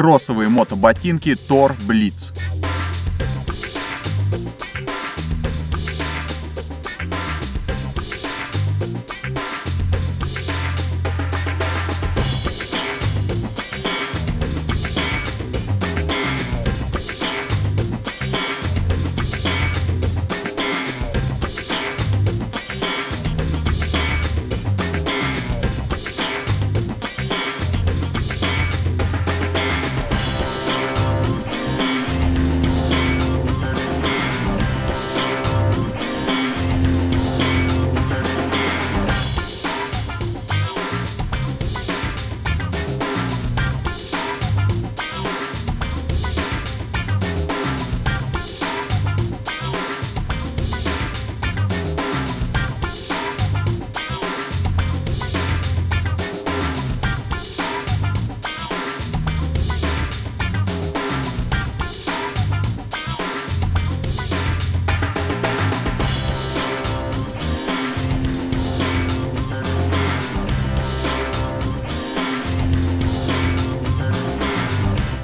кроссовые мотоботинки Tor Blitz.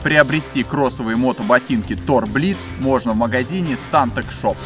Приобрести кроссовые мотоботинки Tor Blitz можно в магазине Stantec Shop.